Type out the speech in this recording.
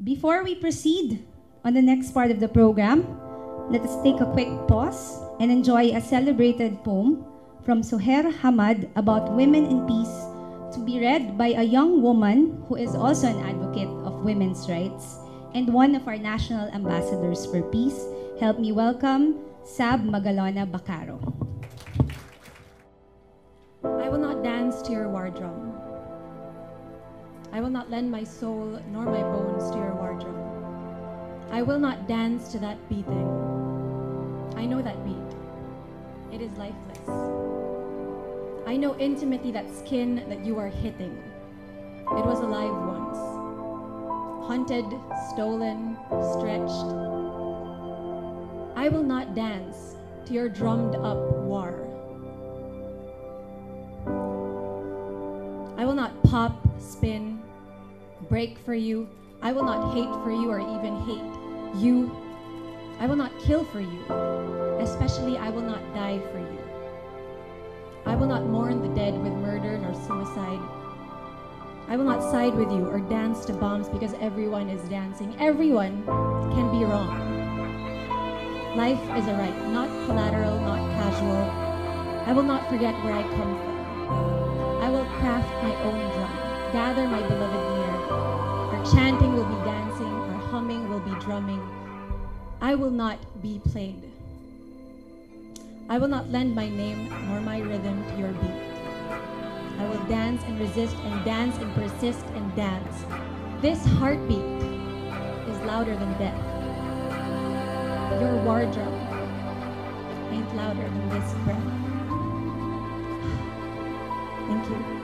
Before we proceed on the next part of the program, let us take a quick pause and enjoy a celebrated poem from Suheir Hammad about women in peace to be read by a young woman who is also an advocate of women's rights and one of our national ambassadors for peace. Help me welcome Saab Magalona Bacarro. I will not dance to your war drum. I will not lend my soul nor my bones I will not dance to that beating. I know that beat. It is lifeless. I know intimately that skin that you are hitting. It was alive once. Hunted, stolen, stretched. I will not dance to your drummed up war. I will not pop, spin, break for you. I will not hate for you or even hate you. I will not kill for you. Especially, I will not die for you. I will not mourn the dead with murder nor suicide. I will not side with you or dance to bombs because everyone is dancing. Everyone can be wrong. Life is a right, not collateral, not casual. I will not forget where I come from. I will craft my own drum, gather my beloved near. Our chanting drumming. I will not be played. I will not lend my name nor my rhythm to your beat. I will dance and resist and dance and persist and dance. This heartbeat is louder than death. Your war drum ain't louder than this breath. Thank you.